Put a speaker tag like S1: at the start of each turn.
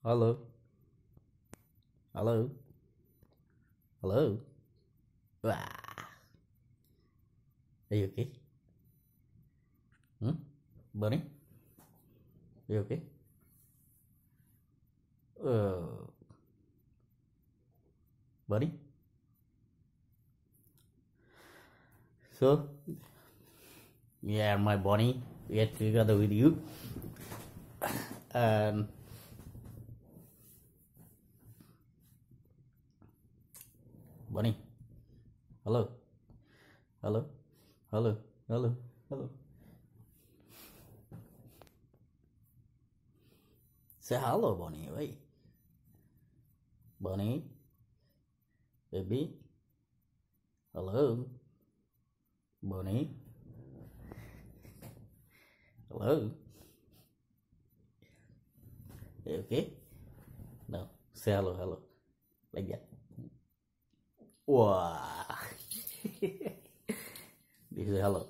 S1: Hello. Hello. Hello. Ah. Are you okay? Hmm? Boni? Are you okay? Uh, Boni? So, yeah, my Boni, we are together with you. And Boni. Hello. Hello. Hello. Hello. Hello. Say hello, Boni. Wait. Boni. Baby. Hello. Boni. Hello. Okay? No. Say hello, hello. Like that. 哇嘿嘿嘿嘿你是 hello